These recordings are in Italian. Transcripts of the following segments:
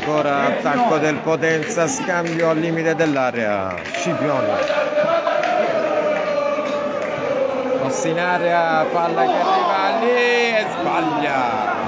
ancora attacco del Potenza scambio al limite dell'area. Scipioni. Rossi in area palla che arriva lì e sbaglia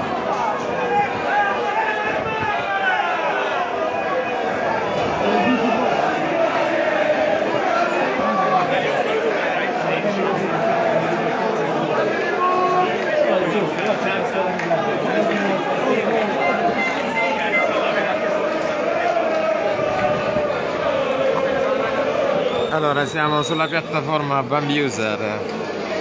Allora siamo sulla piattaforma Bambi User,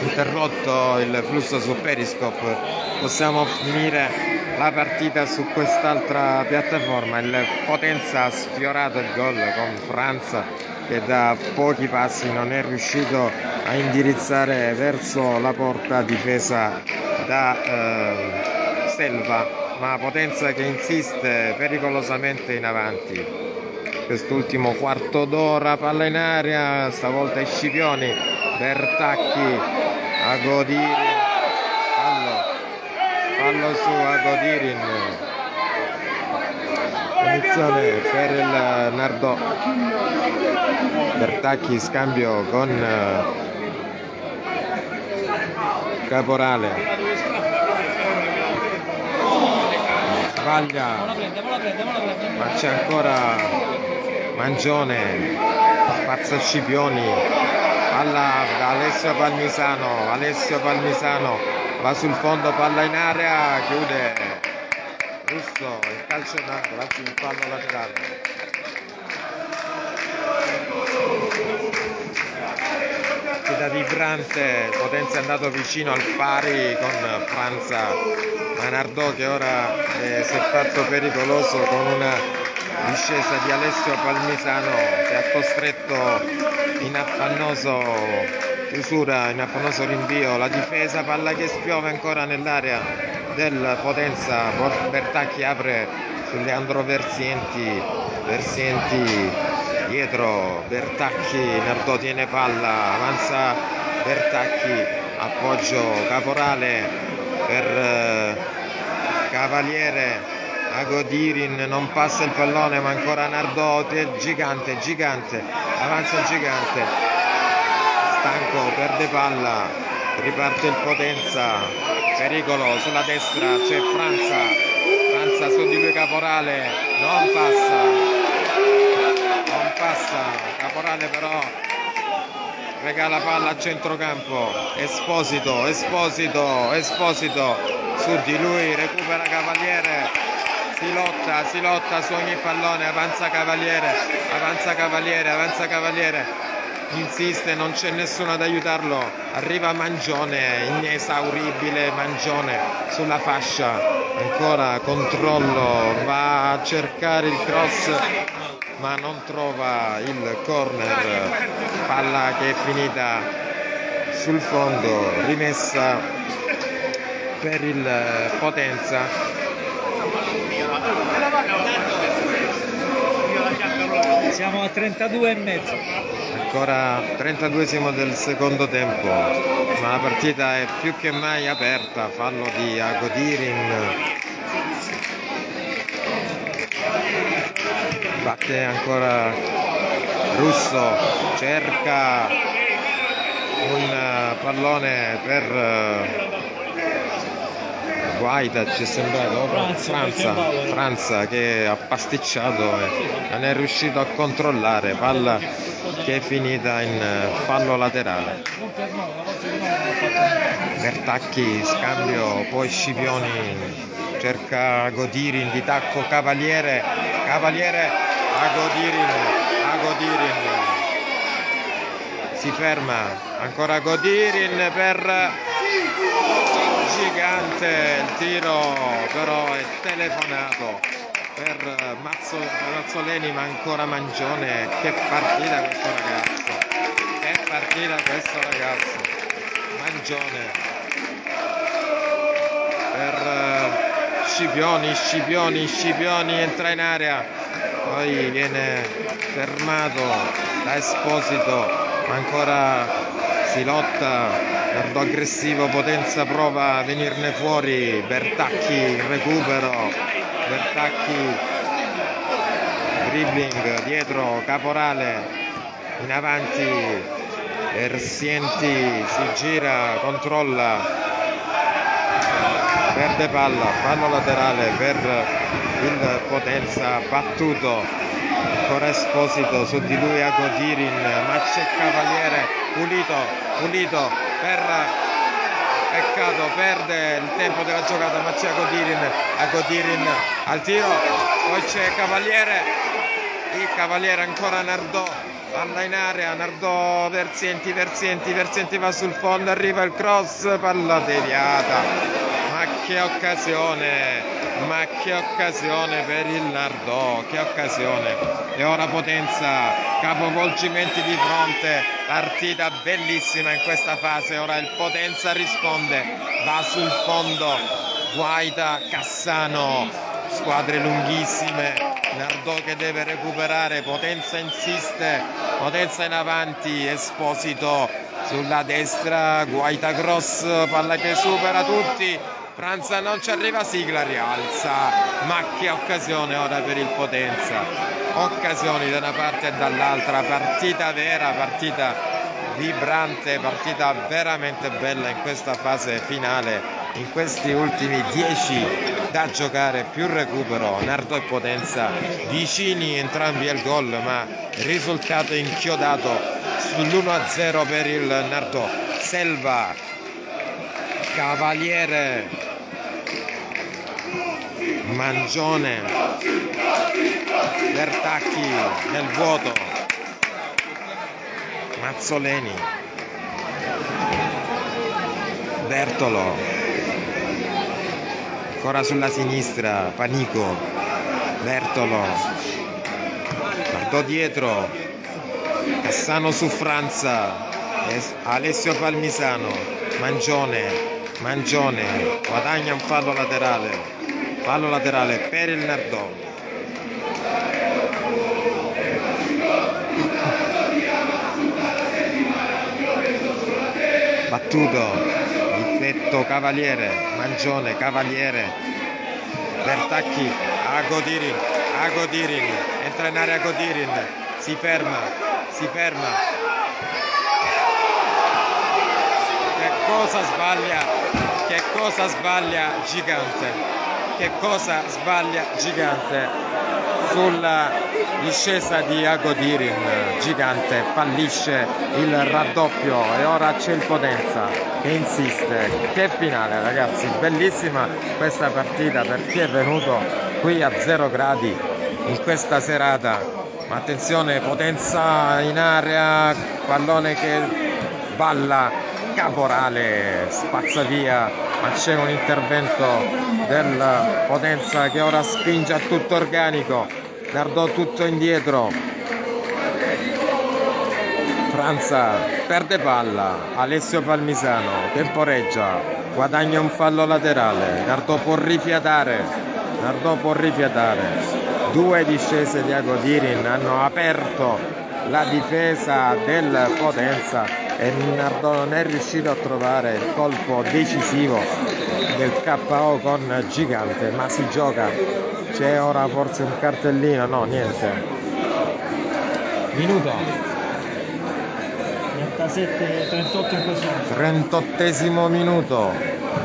interrotto il flusso su Periscope, possiamo finire la partita su quest'altra piattaforma, il Potenza ha sfiorato il gol con Franza che da pochi passi non è riuscito a indirizzare verso la porta difesa da eh, Selva, ma Potenza che insiste pericolosamente in avanti quest'ultimo quarto d'ora palla in aria stavolta i Scipioni Bertacchi a Godirin fallo fallo su a Godirin punizione per il Nardò Bertacchi scambio con eh, Caporale. Sbaglia. Ma c'è ancora Mangione, Spazza Scipioni, palla da Alessio Palmisano, Alessio Palmisano va sul fondo, palla in area, chiude Russo, il calcio d'angolo, il fallo laterale. da vibrante, Potenza è andato vicino al pari con Franza Manardò che ora eh, si è fatto pericoloso con una discesa di Alessio Palmisano che ha costretto in affannoso chiusura, in affannoso rinvio la difesa, palla che spiove ancora nell'area del Potenza, Bertacchi apre su Leandro Versienti, Versienti dietro. Bertacchi, Nardò tiene palla, avanza Bertacchi, appoggio Caporale per eh, Cavaliere Agodirin non passa il pallone ma ancora Nardote gigante gigante avanza gigante. Stanco perde palla riparte il potenza pericolo sulla destra c'è Franza Franza su di lui Caporale non passa non passa Caporale però regala palla a centrocampo Esposito Esposito Esposito su di lui recupera Cavaliere si lotta, si lotta su ogni pallone, avanza Cavaliere, avanza Cavaliere, avanza Cavaliere, insiste, non c'è nessuno ad aiutarlo, arriva Mangione, inesauribile Mangione sulla fascia, ancora controllo, va a cercare il cross ma non trova il corner, palla che è finita sul fondo, rimessa per il Potenza siamo a 32 e mezzo. Ancora 32 del secondo tempo, ma la partita è più che mai aperta, fallo di Agodirin. Batte ancora Russo, cerca un pallone per Guaita ci è sembrato Franza, Franza che ha pasticciato e non è riuscito a controllare palla che è finita in fallo laterale. Bertacchi scambio poi Scipioni cerca Godirin di tacco Cavaliere Cavaliere a Godirin a Godirin si ferma ancora Godirin per gigante il tiro però è telefonato per Mazzo, Mazzoleni ma ancora Mangione che partita questo ragazzo che partita questo ragazzo Mangione. Per eh, Scipioni Scipioni Scipioni entra in area poi viene fermato da Esposito ancora si lotta Nardò aggressivo, Potenza prova a venirne fuori, Bertacchi recupero, Bertacchi dribbling dietro Caporale. In avanti Ersienti si gira controlla. Perde palla fallo laterale per il Potenza battuto. Ancora Esposito su di lui Agodirin ma c'è Cavaliere pulito pulito per peccato perde il tempo della giocata ma c'è Agodirin Agodirin al tiro. Poi c'è Cavaliere. Il Cavaliere ancora Nardò palla in area Nardò Verzienti Verzienti Verzienti va sul fondo arriva il cross palla deviata che occasione ma che occasione per il Nardò, che occasione. E ora Potenza, capovolgimenti di fronte, partita bellissima in questa fase. Ora il Potenza risponde, va sul fondo, Guaita, Cassano, squadre lunghissime. Nardò che deve recuperare, Potenza insiste, Potenza in avanti, Esposito sulla destra, Guaita cross, palla che supera tutti, Franza non ci arriva, Sigla rialza, ma che occasione ora per il Potenza, occasioni da una parte e dall'altra, partita vera, partita vibrante, partita veramente bella in questa fase finale, in questi ultimi dieci da giocare, più recupero, Nardo e Potenza vicini entrambi al gol, ma risultato inchiodato sull'1-0 per il Nardo. Selva Cavaliere. Mangione. Bertacchi nel vuoto. Mazzoleni. Bertolo. Ancora sulla sinistra Panico. Bertolo. Guardò dietro. Cassano su Franza. Alessio Palmisano. Mangione Mangione guadagna un fallo laterale fallo laterale per il Nardò. Battuto difetto Cavaliere Mangione Cavaliere Bertacchi a Godirin a Godirin entra in area Godirin si ferma si ferma cosa sbaglia, che cosa sbaglia gigante, che cosa sbaglia gigante sulla discesa di Agodirin, gigante, fallisce il raddoppio e ora c'è il Potenza che insiste, che finale ragazzi, bellissima questa partita per chi è venuto qui a 0 gradi in questa serata, attenzione Potenza in area, pallone che balla Caporale spazza via ma c'è un intervento del Potenza che ora spinge a tutto organico. Nardò tutto indietro. Franza perde palla. Alessio Palmisano temporeggia guadagna un fallo laterale. Nardò può rifiatare. Nardò può rifiatare. Due discese di Agodirin hanno aperto la difesa del Potenza e Nardò non è riuscito a trovare il colpo decisivo del KO con Gigante ma si gioca. C'è ora forse un cartellino? No niente. Minuto 37 38 in questo 38 minuto.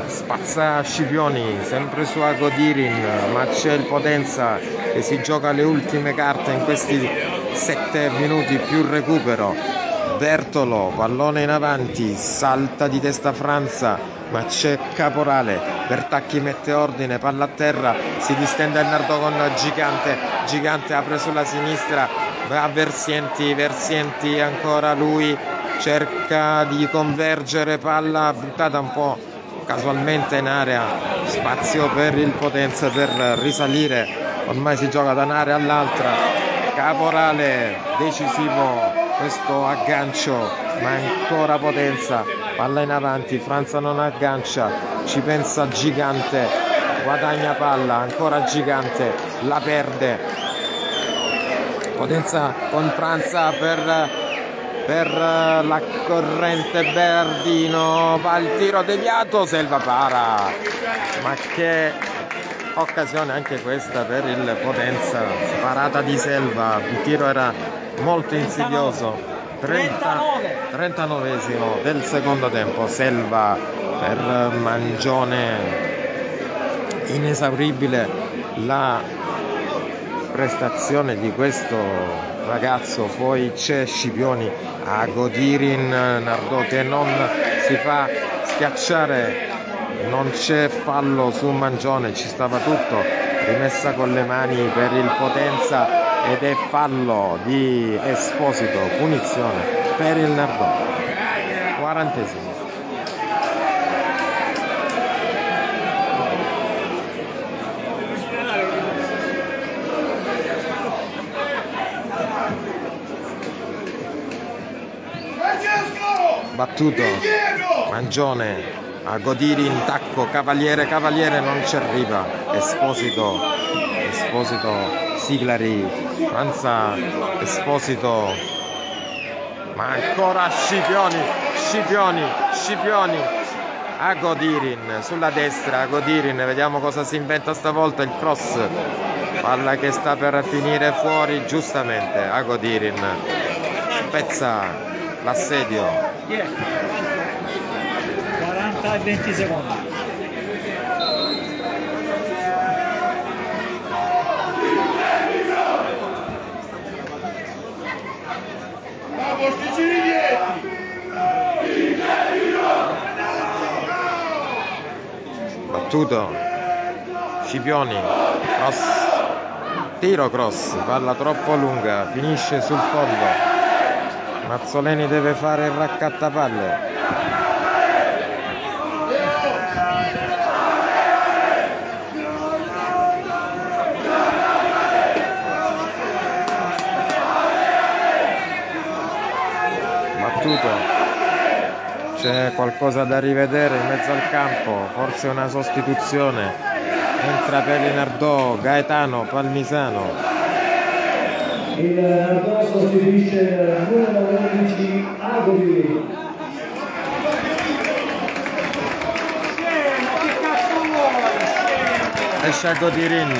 Spazza Scipioni sempre su Agodirin ma c'è il Potenza che si gioca le ultime carte in questi 7 minuti più recupero. Bertolo, pallone in avanti, salta di testa Franza, ma c'è Caporale, Bertacchi mette ordine, palla a terra, si distende il nardo con Gigante, Gigante apre sulla sinistra, va a Versienti, Versienti ancora lui, cerca di convergere, palla buttata un po' casualmente in area, spazio per il Potenza per risalire, ormai si gioca da un'area all'altra, Caporale decisivo questo aggancio ma ancora potenza. Palla in avanti Franza non aggancia ci pensa gigante guadagna palla ancora gigante la perde. Potenza con Franza per, per la corrente Berdino. Va il tiro deviato Selva para. Ma che occasione anche questa per il Potenza, parata di Selva, il tiro era molto insidioso. 30, 39esimo del secondo tempo, Selva per Mangione. Inesauribile la prestazione di questo ragazzo poi c'è Scipioni a Godirin Nardò che non si fa schiacciare. Non c'è fallo su Mangione ci stava tutto rimessa con le mani per il Potenza ed è fallo di Esposito punizione per il Nardò quarantesimo battuto. Mangione a Godiri in tacco Cavaliere Cavaliere non ci arriva. Esposito Esposito Siglari Franza Esposito. Ma ancora Scipioni Scipioni Scipioni. A Godirin sulla destra a Godirin. Vediamo cosa si inventa stavolta il cross. Palla che sta per finire fuori giustamente. A Godirin. Spezza l'assedio 40 e 20 secondi battuto Scipioni cross tiro cross palla troppo lunga finisce sul fondo Mazzoleni deve fare il raccattapalle. Battuto. C'è qualcosa da rivedere in mezzo al campo? Forse una sostituzione. Entra Pelinardò Gaetano Palmisano il Nardò sostituisce il numero 11 Agoli. Esce a Godirin.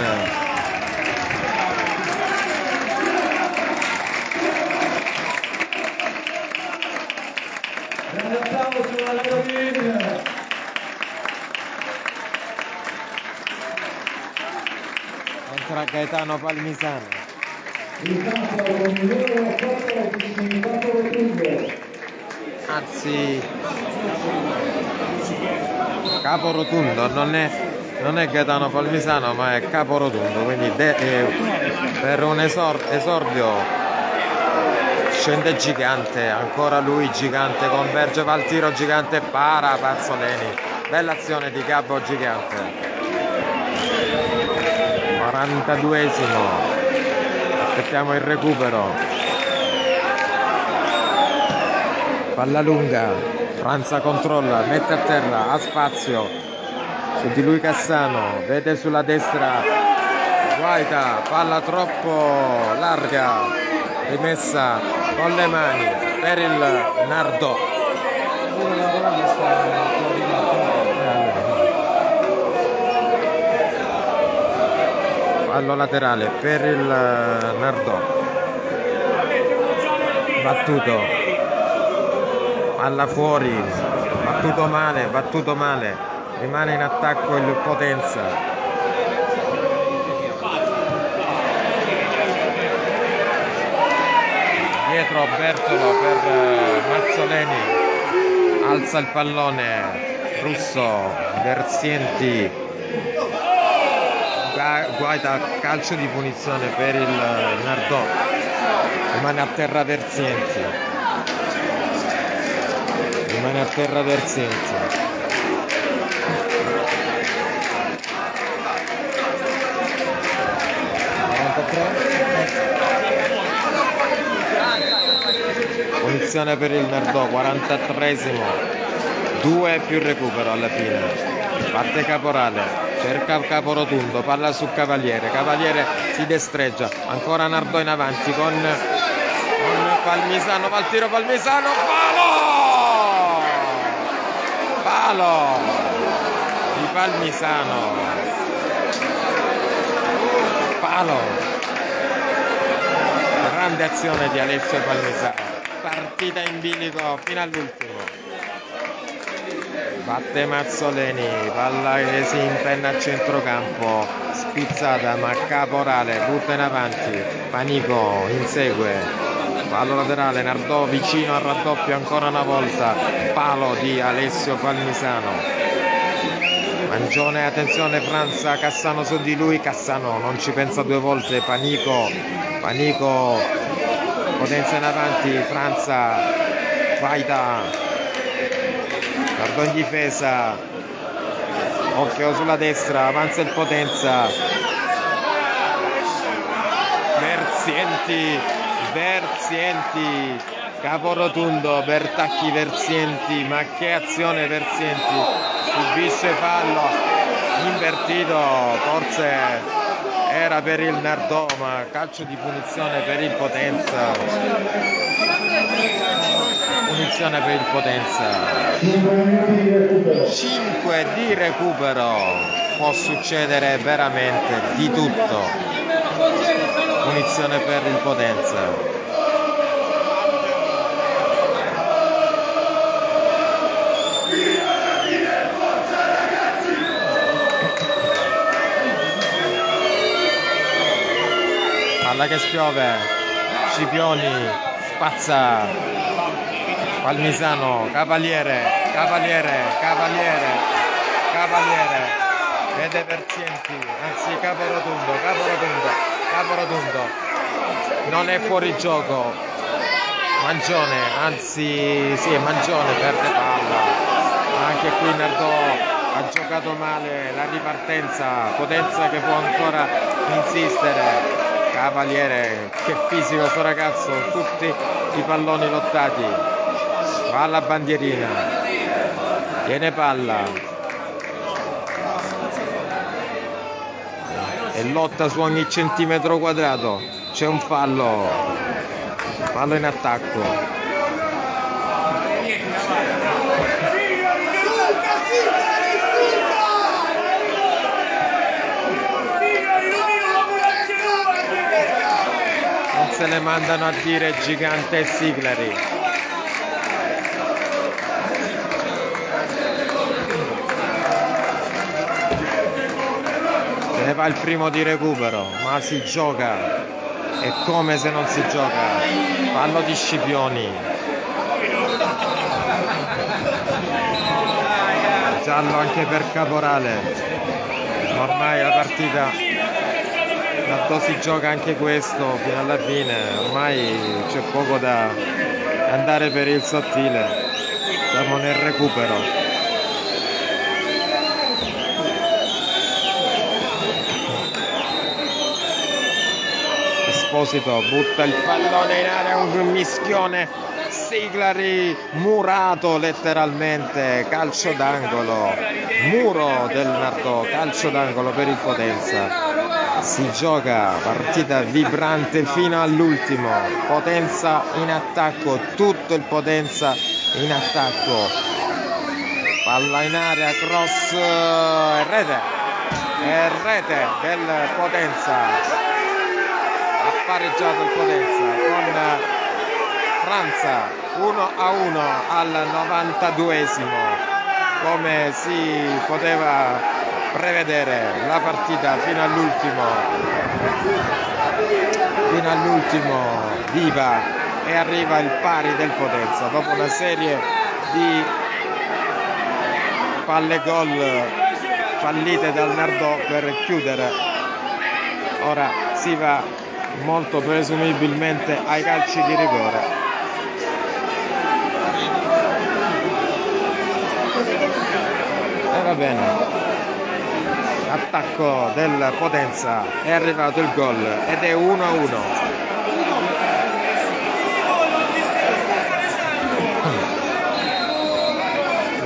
Grande applauso a Godirin. Entra Gaetano Palmisano. Anzi, Capo Rotundo non è, non è Gaetano Palmisano ma è Capo Rotundo, quindi de- eh, per un esor- esordio scende gigante, ancora lui gigante, converge, va al tiro gigante, para Pazzoleni, bella azione di Capo gigante. 42esimo aspettiamo il recupero. Palla lunga. Franza controlla mette a terra ha spazio. Su di lui Cassano vede sulla destra. Guaita palla troppo larga. Rimessa con le mani per il Nardò fallo laterale per il Nardò. Battuto. Palla fuori. Battuto male battuto male. Rimane in attacco il Potenza. Dietro Bertolo per Mazzoleni. Alza il pallone. Russo. Verzienti guaita calcio di punizione per il Nardò. Rimane a terra Verzienzi rimane a terra Verzienzi punizione per il Nardò 43esimo 2 più recupero alla fine. Parte Caporale cerca Caporotundo, palla su Cavaliere, Cavaliere si destreggia, ancora Nardò in avanti con, con Palmisano, va al tiro Palmisano, palo! Palo di Palmisano. palo grande azione di Alessio Palmisano partita in bilico fino all'ultimo batte Mazzoleni palla che si impenna a centrocampo. Spizzata ma caporale butta in avanti. Panico insegue. Palo laterale Nardò vicino al raddoppio ancora una volta. Palo di Alessio Palmisano. Mangione, attenzione Franza, Cassano su di lui, Cassano non ci pensa due volte, Panico, Panico, potenza in avanti, Franza, Faida, guardo in difesa, occhio sulla destra, avanza il Potenza, Verzienti, Verzienti, caporotondo, Bertacchi Verzienti, ma che azione Verzienti! subisce fallo. Invertito forse era per il Nardò ma calcio di punizione per il Potenza. Punizione per il Potenza. 5 di recupero. Può succedere veramente di tutto. Punizione per il Potenza palla che spiove. Scipioni spazza Palmisano Cavaliere Cavaliere Cavaliere Cavaliere. Vede Verzienti anzi Caporotundo Caporotundo Caporotundo non è fuori gioco. Mangione anzi sì Mangione perde palla. Anche qui Nardò ha giocato male la ripartenza. Potenza che può ancora insistere Cavaliere, che fisico sto ragazzo, tutti i palloni lottati. Va alla bandierina. Tiene palla. E lotta su ogni centimetro quadrato. C'è un fallo. Fallo in attacco. Se le mandano a dire Gigante e Siglari. Se ne va il primo di recupero, ma si gioca. È come se non si gioca. Fallo di Scipioni. Giallo anche per Caporale. Ormai la partita Tanto si gioca anche questo fino alla fine, ormai c'è poco da andare per il sottile, siamo nel recupero. Esposito butta il pallone in area, un mischione Siglari murato letteralmente, calcio d'angolo, muro del Nardò, calcio d'angolo per il Potenza si gioca partita vibrante fino all'ultimo. Potenza in attacco tutto il potenza in attacco. Palla in area cross e rete. E rete del potenza. Ha pareggiato il potenza con Franza 1 a 1 al 92esimo come si poteva prevedere la partita fino all'ultimo fino all'ultimo viva e arriva il pari del Potenza. Dopo una serie di palle gol fallite dal Nardò per chiudere ora si va molto presumibilmente ai calci di rigore. E va bene attacco del Potenza. È arrivato il gol ed è 1 a 1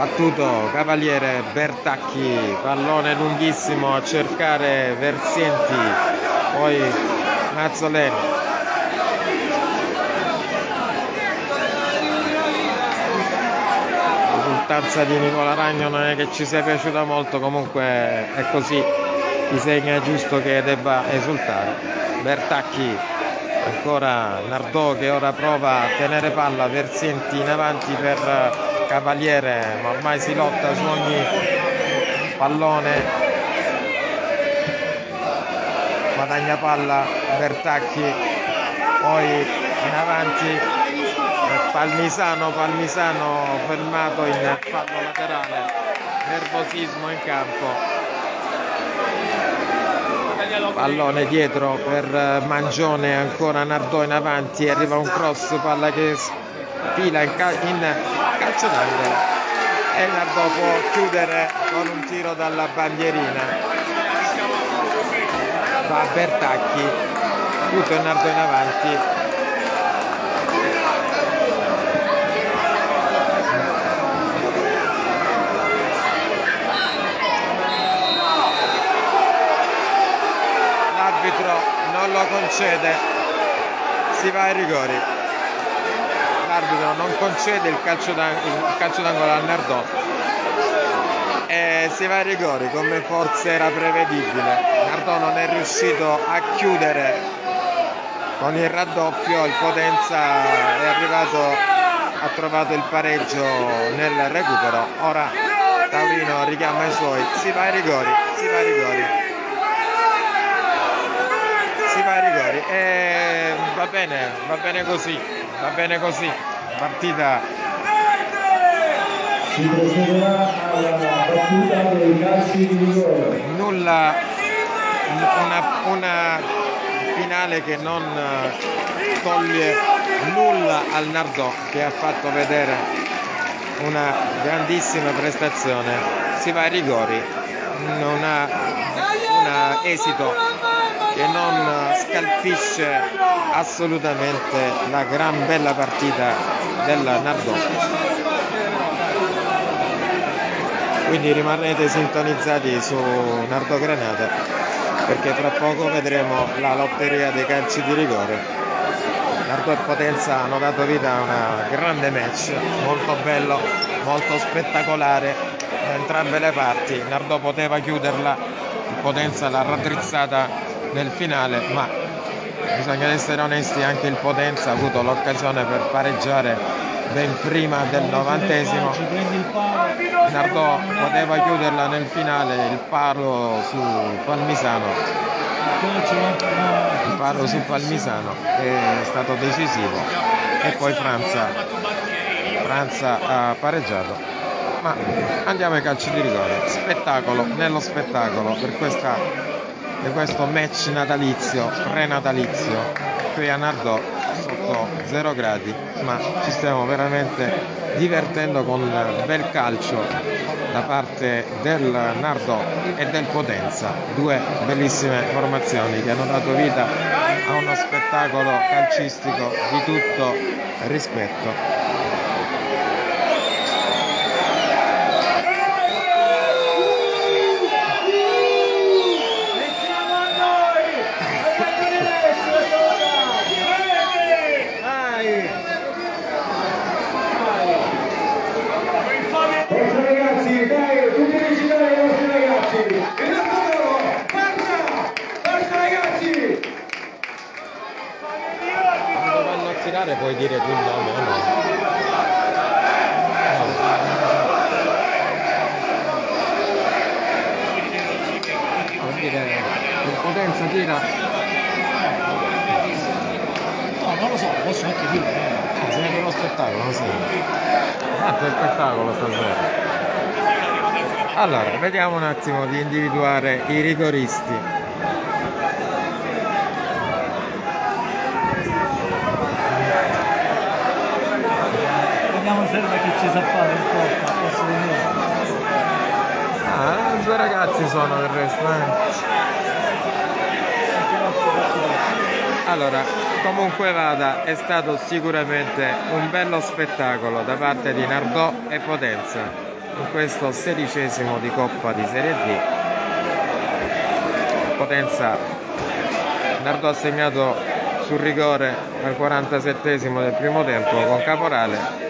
battuto Cavaliere Bertacchi pallone lunghissimo a cercare Verzienti. Poi Mazzoleni risultanza di Nicola Ragno non è che ci sia piaciuta molto, comunque è così. Ti segna giusto che debba esultare. Bertacchi ancora Nardò che ora prova a tenere palla Verzienti in avanti per Cavaliere ma ormai si lotta su ogni pallone. Guadagna palla Bertacchi poi in avanti Palmisano Palmisano fermato in fallo laterale. Nervosismo in campo. Pallone dietro per Mangione ancora Nardò in avanti arriva un cross palla che fila in, cal- in calcio d'angolo. E Nardò può chiudere con un tiro dalla bandierina. Va Bertacchi tutto Nardò in avanti l'arbitro non lo concede. Si va ai rigori. L'arbitro non concede il calcio, d'angolo al Nardò. E si va ai rigori come forse era prevedibile. Nardò non è riuscito a chiudere. Con il raddoppio il Potenza è arrivato ha trovato il pareggio nel recupero. Ora Taurino richiama i suoi. Si va ai rigori si va ai rigori si va ai rigori e va bene, va bene così, va bene così. Partita Si procederà alla battuta dei calci di rigore. nulla, una, una finale che non eh, toglie nulla al Nardò che ha fatto vedere una grandissima prestazione. Si va ai rigori, non ha un esito che non scalfisce assolutamente la gran bella partita del Nardò. Quindi rimanete sintonizzati su Nardo Granata perché tra poco vedremo la lotteria dei calci di rigore. Nardo e Potenza hanno dato vita a una grande match, molto bello, molto spettacolare da entrambe le parti. Nardo poteva chiuderla, Potenza l'ha raddrizzata nel finale, ma bisogna essere onesti, anche il Potenza ha avuto l'occasione per pareggiare ben prima del novantesimo. Nardò poteva chiuderla nel finale, il palo su Palmisano, il palo su Palmisano è stato decisivo e poi Franza, Franza ha pareggiato. Ma andiamo ai calci di rigore, spettacolo nello spettacolo per, questa, per questo match natalizio, pre-natalizio qui a Nardò sotto 0 gradi, ma ci stiamo veramente divertendo con bel calcio da parte del Nardò e del Potenza, due bellissime formazioni che hanno dato vita a uno spettacolo calcistico di tutto rispetto. Tirare puoi dire tu il nome o no? No. Vuol dire il Potenza tira, no, non lo so, posso anche dire. eh. ah, sei per lo spettacolo, sì. Fatto il spettacolo stasera. Allora, vediamo un attimo di individuare i rigoristi. Vediamo se da chi ci sa fare un po' di me. Ah, due ragazzi sono del resto, eh. Allora, comunque vada, è stato sicuramente un bello spettacolo da parte di Nardò e Potenza in questo sedicesimo di Coppa di Serie D. Potenza, Nardò ha segnato sul rigore al 47 del primo tempo con Caporale,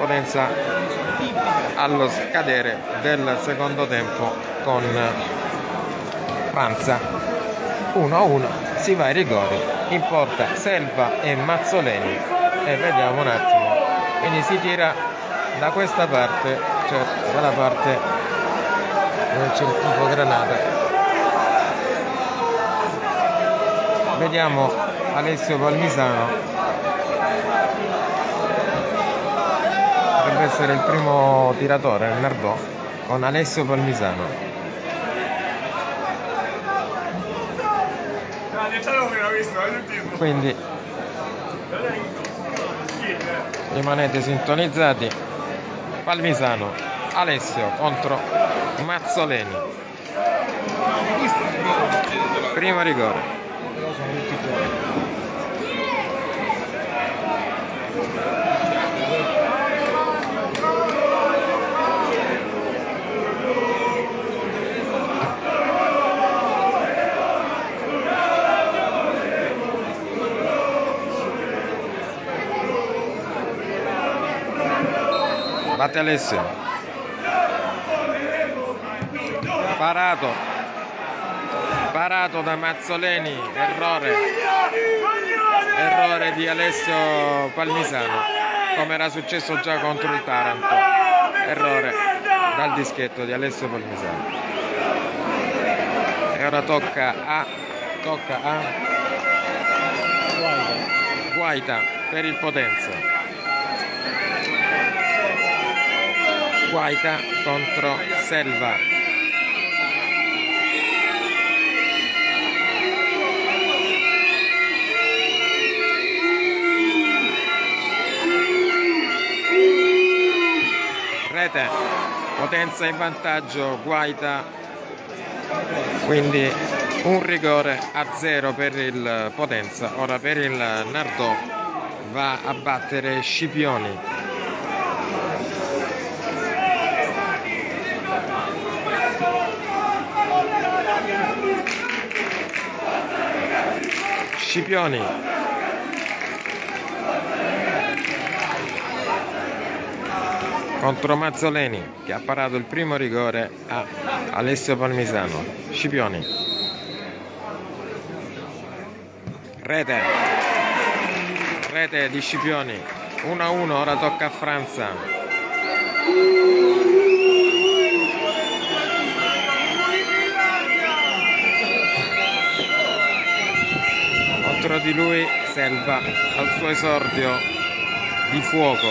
Potenza allo scadere del secondo tempo con Franza. 1-1 si va ai rigori in porta Selva e Mazzoleni. E vediamo un attimo quindi si tira da questa parte cioè dalla parte dove c'è il tifo Granata. Vediamo Alessio Palmisano essere il primo tiratore il Nardò con Alessio Palmisano. Quindi rimanete sintonizzati. Palmisano Alessio contro Mazzoleni. Primo rigore batte Alessio. Parato. Parato da Mazzoleni. Errore. Errore di Alessio Palmisano come era successo già contro il Taranto. Errore dal dischetto di Alessio Palmisano. E ora tocca a tocca a Guaita per il Potenza Guaita contro Selva. Rete, potenza in vantaggio, Guaita, quindi un rigore a zero per il Potenza, ora per il Nardò va a battere Scipioni. Scipioni. Contro Mazzoleni che ha parato il primo rigore a Alessio Palmisano. Scipioni. Rete. Rete di Scipioni. 1-1 ora tocca a Franza contro di lui Selva al suo esordio di fuoco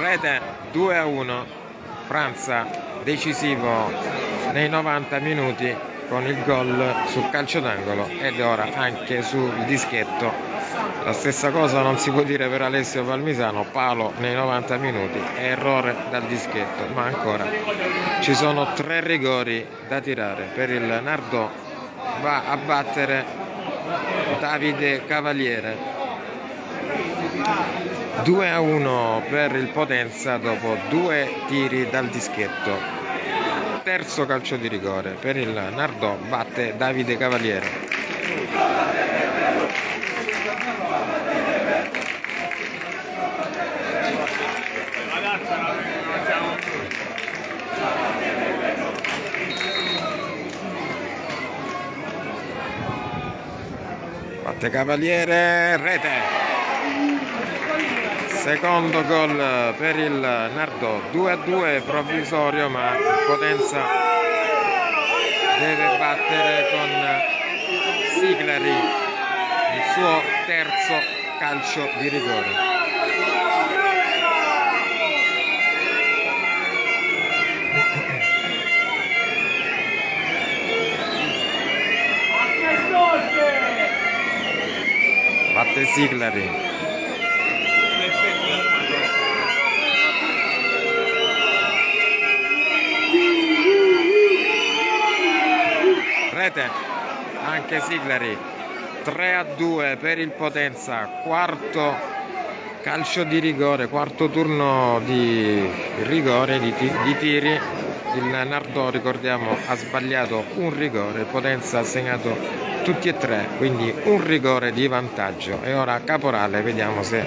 rete 2 a 1 Franza decisivo nei 90 minuti con il gol sul calcio d'angolo ed ora anche sul dischetto. La stessa cosa non si può dire per Alessio Palmisano, palo nei 90 minuti, errore dal dischetto, ma ancora ci sono tre rigori da tirare per il Nardò, va a battere Davide Cavaliere. 2 a 1 per il Potenza dopo due tiri dal dischetto terzo calcio di rigore per il Nardò batte Davide Cavaliere batte Cavaliere rete. Secondo gol per il Nardò 2 a 2 provvisorio ma Potenza deve battere con Siglari il suo terzo calcio di rigore batte Siglari rete anche Siglari 3 a 2 per il Potenza quarto calcio di rigore quarto turno di rigore di, di tiri. Il Nardò ricordiamo ha sbagliato un rigore. Potenza ha segnato tutti e tre quindi un rigore di vantaggio. E ora Caporale vediamo se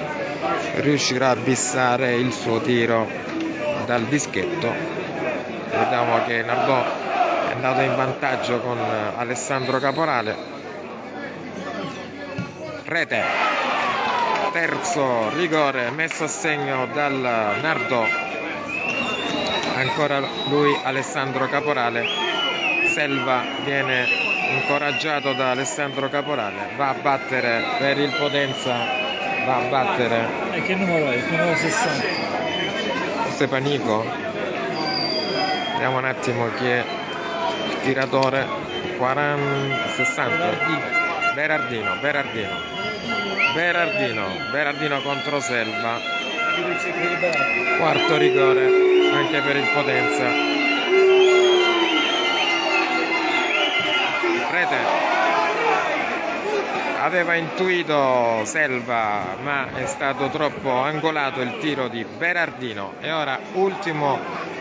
riuscirà a bissare il suo tiro dal dischetto. Vediamo che Nardò è andato in vantaggio con Alessandro Caporale. Rete terzo rigore messo a segno dal Nardò ancora lui Alessandro Caporale. Selva viene incoraggiato da Alessandro Caporale va a battere per il Potenza va a battere. E che numero è? Il numero 60. Stefanico? Vediamo un attimo chi è il tiratore. 40 60 Berardino Berardino. Berardino Berardino contro Selva. Quarto rigore anche per il Potenza rete. Aveva intuito Selva ma è stato troppo angolato il tiro di Berardino. E ora ultimo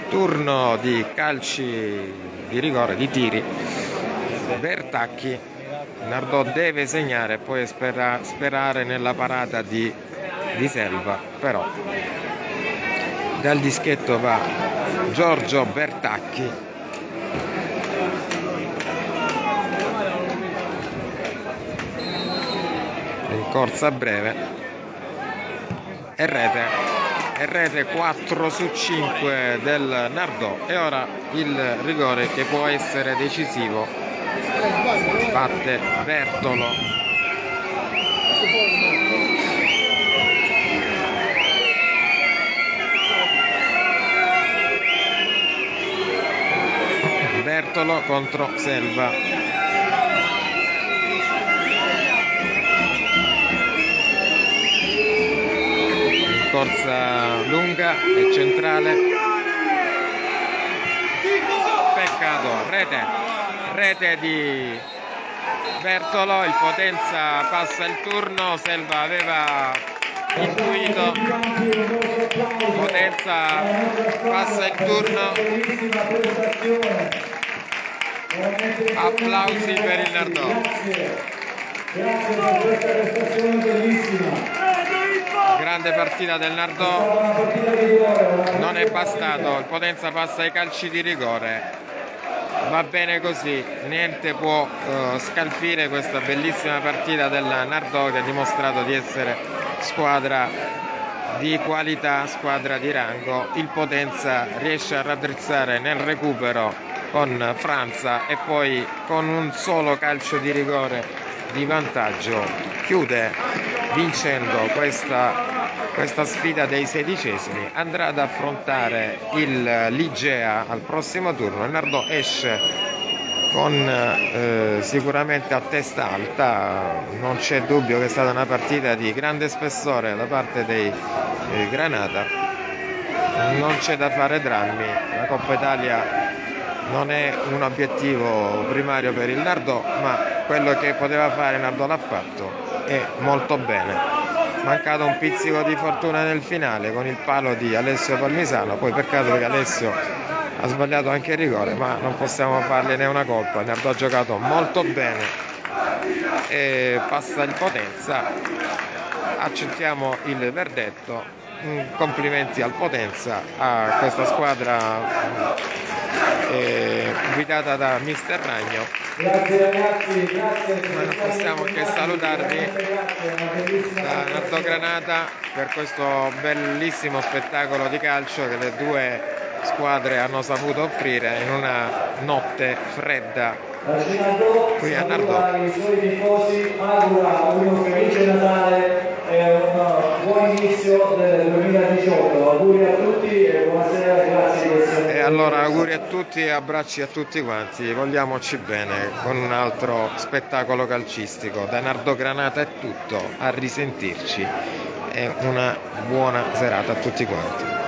turno di calci di rigore di tiri. Bertacchi. Nardò deve segnare e poi spera- sperare nella parata di, di Selva però. Dal dischetto va Giorgio Bertacchi corsa breve. E rete e rete 4 su 5 del Nardò. E ora il rigore che può essere decisivo. Batte Bertolo. Bertolo contro Selva corsa lunga e centrale. Peccato rete rete di Bertolo il Potenza passa il turno Selva aveva intuito. Potenza passa il turno. Applausi per il Nardò. Grazie. Grazie per questa prestazione bellissima. grande partita del Nardò non è bastato il Potenza passa ai calci di rigore va bene così niente può eh, scalfire questa bellissima partita del Nardò che ha dimostrato di essere squadra di qualità, squadra di rango. Il Potenza riesce a raddrizzare nel recupero con Franza e poi con un solo calcio di rigore di vantaggio chiude vincendo questa, questa sfida dei sedicesimi. Andrà ad affrontare il Ligea al prossimo turno. Il Nardò esce con eh, sicuramente a testa alta, non c'è dubbio che è stata una partita di grande spessore da parte dei eh, Granata, non c'è da fare drammi, la Coppa Italia non è un obiettivo primario per il Nardò, ma quello che poteva fare Nardò l'ha fatto e molto bene. Mancato un pizzico di fortuna nel finale con il palo di Alessio Palmisano, poi peccato perché Alessio ha sbagliato anche il rigore, ma non possiamo fargliene una colpa. Nardò ha giocato molto bene e passa il Potenza. Accettiamo il verdetto. Mm, Complimenti al Potenza, a questa squadra eh, guidata da Mister Ragno. Grazie ragazzi, grazie. Ma non possiamo che salutarvi da Nardò Granata per questo bellissimo spettacolo di calcio che le due squadre hanno saputo offrire in una notte fredda Qui a Nardò. Tifosi, augura un e un buon inizio del 2018. Auguri a tutti e buonasera, grazie di essere E allora auguri a tutti e abbracci a tutti quanti, vogliamoci bene con un altro spettacolo calcistico. Da Nardo Granata è tutto, a risentirci e una buona serata a tutti quanti.